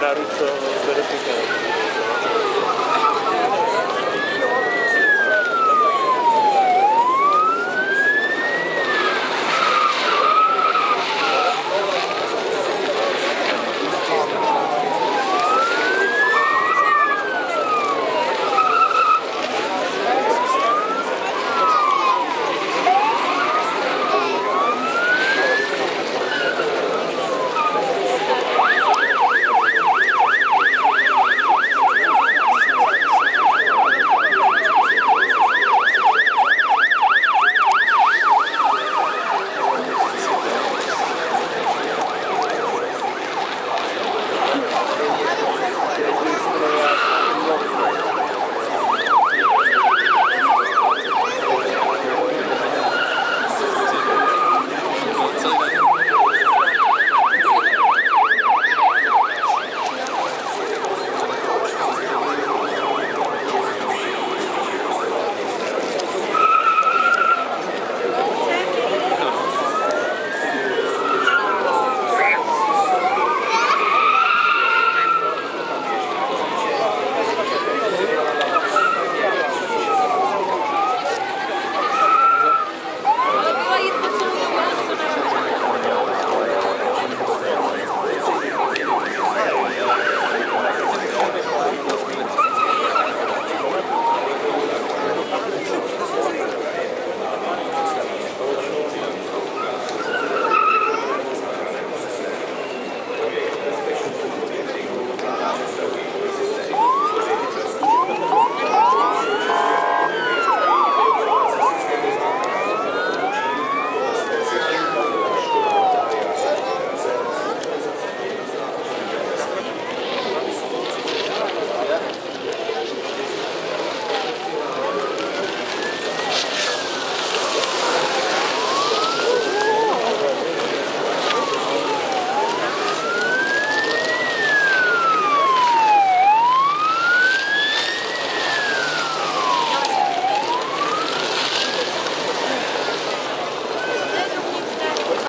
Naruto, Naruto.